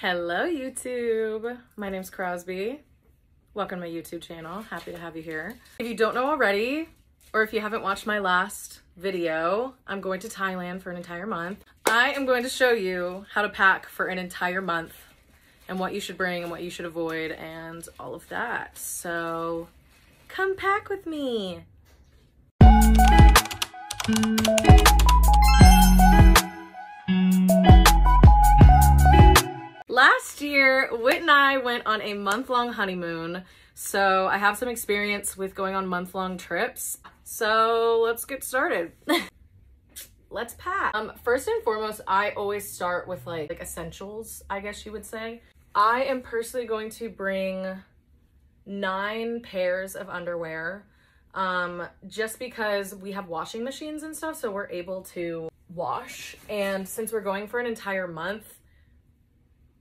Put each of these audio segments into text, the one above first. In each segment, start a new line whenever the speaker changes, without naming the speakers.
Hello YouTube, my name's Crosbie. Welcome to my YouTube channel, happy to have you here. If you don't know already, or if you haven't watched my last video, I'm going to Thailand for an entire month. I am going to show you how to pack for an entire month and what you should bring and what you should avoid and all of that. So come pack with me. Last year, Whit and I went on a month-long honeymoon, so I have some experience with going on month-long trips. So let's get started. let's pack. Um, first and foremost, I always start with like, like essentials, I guess you would say. I am personally going to bring nine pairs of underwear um, just because we have washing machines and stuff, so we're able to wash. And since we're going for an entire month,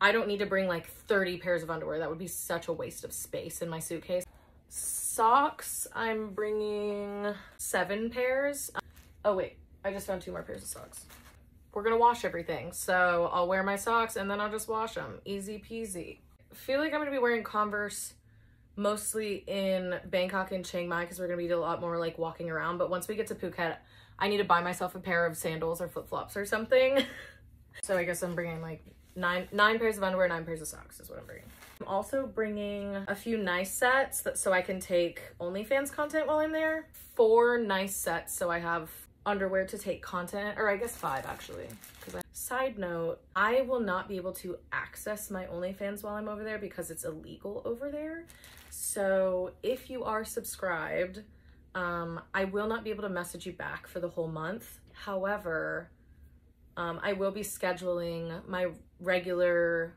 I don't need to bring like 30 pairs of underwear. That would be such a waste of space in my suitcase. Socks, I'm bringing seven pairs. Oh wait, I just found two more pairs of socks. We're gonna wash everything. So I'll wear my socks and then I'll just wash them. Easy peasy. feel like I'm gonna be wearing Converse mostly in Bangkok and Chiang Mai because we're gonna be a lot more like walking around. But once we get to Phuket, I need to buy myself a pair of sandals or flip-flops or something. so I guess I'm bringing like nine nine pairs of underwear, nine pairs of socks is what I'm bringing. I'm also bringing a few nice sets that, so I can take OnlyFans content while I'm there. Four nice sets so I have underwear to take content, or I guess five actually. Because I, side note, I will not be able to access my OnlyFans while I'm over there because it's illegal over there. So if you are subscribed, um, I will not be able to message you back for the whole month. However, um, I will be scheduling my regular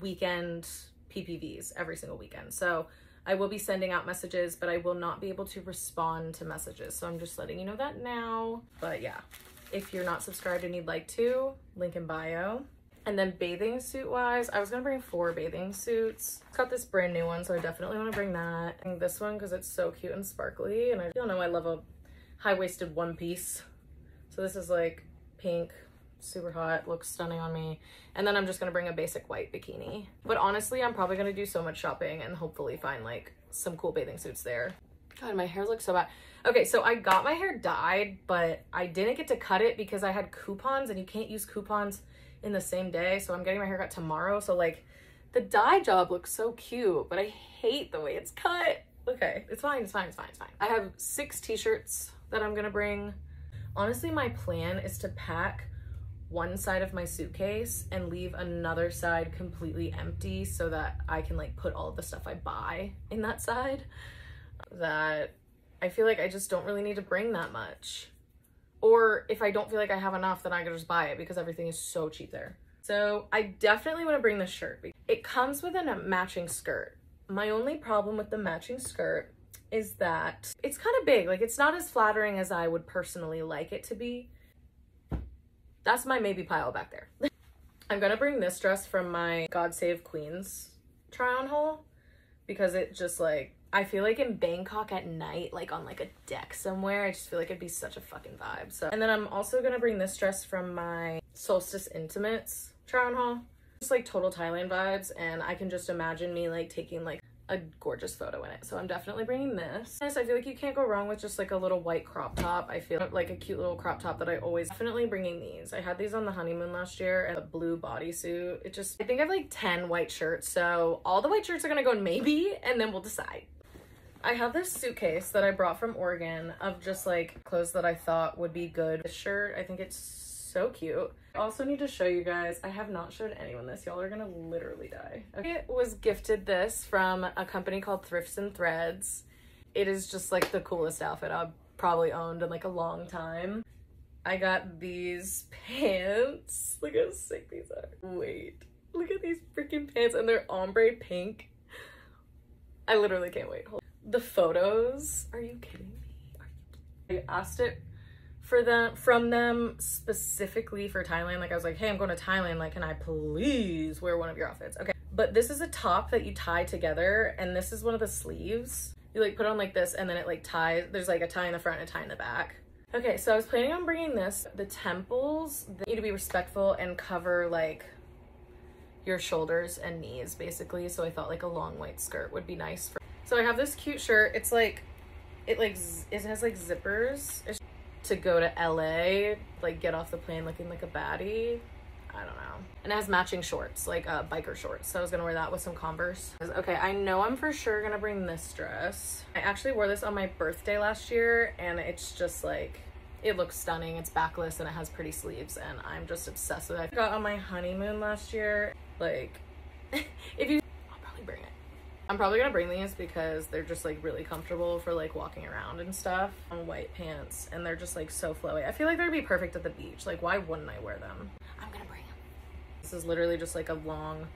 weekend PPVs every single weekend. So I will be sending out messages, but I will not be able to respond to messages. So I'm just letting you know that now. But yeah, if you're not subscribed and you'd like to, link in bio. And then bathing suit wise, I was gonna bring four bathing suits. Got this brand new one, so I definitely wanna bring that. And this one, cause it's so cute and sparkly. And I don't know, I love a high-waisted one piece. So this is like pink super hot, looks stunning on me. And then I'm just gonna bring a basic white bikini. But honestly, I'm probably gonna do so much shopping and hopefully find like some cool bathing suits there. God, my hair looks so bad. Okay, so I got my hair dyed, but I didn't get to cut it because I had coupons and you can't use coupons in the same day. So I'm getting my hair cut tomorrow. So like the dye job looks so cute, but I hate the way it's cut. Okay, it's fine, it's fine, it's fine, it's fine. I have six t-shirts that I'm gonna bring. Honestly, my plan is to pack one side of my suitcase and leave another side completely empty so that I can like put all the stuff I buy in that side that I feel like I just don't really need to bring that much. Or if I don't feel like I have enough, then I can just buy it because everything is so cheap there. So I definitely want to bring the shirt. It comes with a matching skirt. My only problem with the matching skirt is that it's kind of big. Like it's not as flattering as I would personally like it to be. That's my maybe pile back there. I'm gonna bring this dress from my God Save Queens try on haul because it just like I feel like in Bangkok at night, like on like a deck somewhere, I just feel like it'd be such a fucking vibe. So, and then I'm also gonna bring this dress from my Solstice Intimates try on haul. Just like total Thailand vibes, and I can just imagine me like taking like a gorgeous photo in it. So I'm definitely bringing this. I feel like you can't go wrong with just like a little white crop top. I feel like a cute little crop top that I always definitely bringing these. I had these on the honeymoon last year and a blue bodysuit. It just, I think I have like 10 white shirts. So all the white shirts are gonna go in maybe and then we'll decide. I have this suitcase that I brought from Oregon of just like clothes that I thought would be good. This shirt, I think it's so cute. I also need to show you guys, I have not showed anyone this. Y'all are gonna literally die. Okay. I was gifted this from a company called Thrifts and Threads. It is just like the coolest outfit I've probably owned in like a long time. I got these pants. Look how sick these are. Wait, look at these freaking pants and they're ombre pink. I literally can't wait. The photos, are you kidding me? I asked it for them from them specifically for Thailand. Like I was like, hey, I'm going to Thailand. Like, can I please wear one of your outfits? Okay. But this is a top that you tie together and this is one of the sleeves. You like put on like this and then it like ties. There's like a tie in the front and a tie in the back. Okay, so I was planning on bringing this. The temples, they need to be respectful and cover like your shoulders and knees basically. So I thought like a long white skirt would be nice. For so I have this cute shirt. It's like, it like, it has like zippers it's to go to LA, like get off the plane looking like a baddie. I don't know. And it has matching shorts, like uh, biker shorts. So I was gonna wear that with some Converse. Okay, I know I'm for sure gonna bring this dress. I actually wore this on my birthday last year and it's just like, it looks stunning. It's backless and it has pretty sleeves and I'm just obsessed with it. I got on my honeymoon last year. Like, if you, I'll probably bring it. I'm probably gonna bring these because they're just like really comfortable for like walking around and stuff on white pants and they're just like so flowy. I feel like they'd be perfect at the beach. Like why wouldn't I wear them? I'm gonna bring them. This is literally just like a long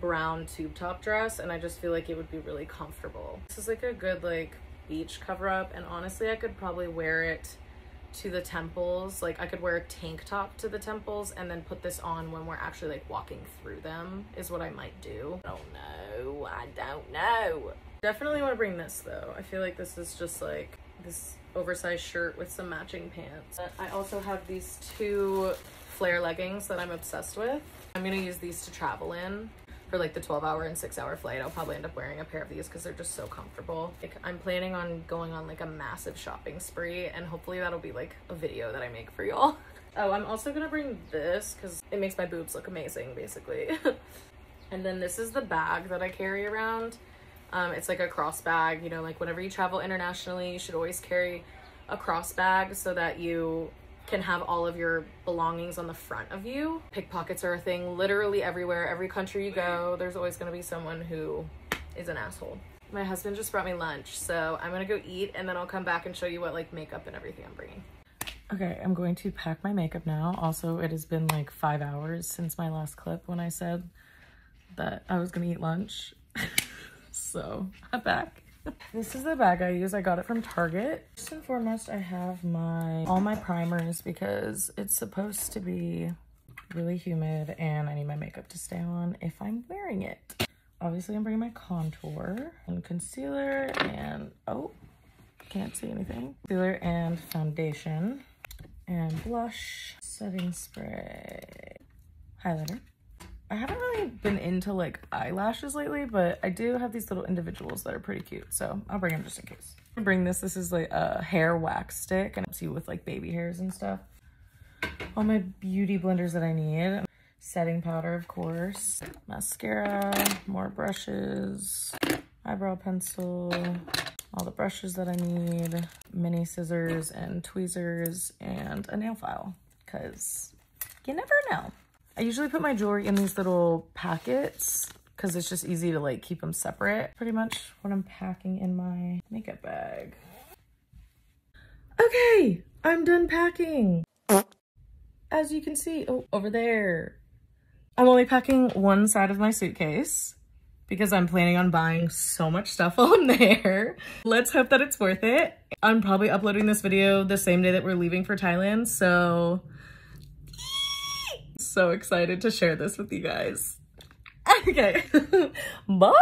brown tube top dress and I just feel like it would be really comfortable. This is like a good like beach cover up and honestly I could probably wear it to the temples. Like I could wear a tank top to the temples and then put this on when we're actually like walking through them is what I might do. I don't know. I don't know. Definitely want to bring this though. I feel like this is just like this oversized shirt with some matching pants. I also have these two flare leggings that I'm obsessed with. I'm gonna use these to travel in for like the 12 hour and six hour flight i'll probably end up wearing a pair of these because they're just so comfortable. Like i'm planning on going on like a massive shopping spree and hopefully that'll be like a video that i make for y'all. Oh i'm also gonna bring this because it makes my boobs look amazing basically. And then this is the bag that i carry around. Um, it's like a cross bag you know like whenever you travel internationally you should always carry a cross bag so that you can have all of your belongings on the front of you. Pickpockets are a thing literally everywhere. Every country you go, there's always going to be someone who is an asshole. My husband just brought me lunch, so I'm to go eat and then I'll come back and show you what like makeup and everything I'm bringing. Okay, I'm going to pack my makeup now. Also, it has been like five hours since my last clip when I said that I was to eat lunch. so I'm back. This is the bag I use. I got it from Target. First and foremost, I have my all my primers because it's supposed to be really humid and I need my makeup to stay on if I'm wearing it. Obviously, I'm bringing my contour and concealer and, oh, can't see anything. Concealer and foundation and blush, setting spray, highlighter. I haven't really been into like eyelashes lately, but I do have these little individuals that are pretty cute. So I'll bring them just in case. I bring this. This is like a hair wax stick and helps you with like baby hairs and stuff. All my beauty blenders that I need. Setting powder, of course. Mascara, more brushes, eyebrow pencil, all the brushes that I need, mini scissors and tweezers, and a nail file because you never know. I usually put my jewelry in these little packets because it's just easy to like keep them separate. Pretty much what I'm packing in my makeup bag. Okay, I'm done packing. As you can see, oh, over there. I'm only packing one side of my suitcase because I'm planning on buying so much stuff on there. Let's hope that it's worth it. I'm probably uploading this video the same day that we're leaving for Thailand, so so excited to share this with you guys. Okay, bye.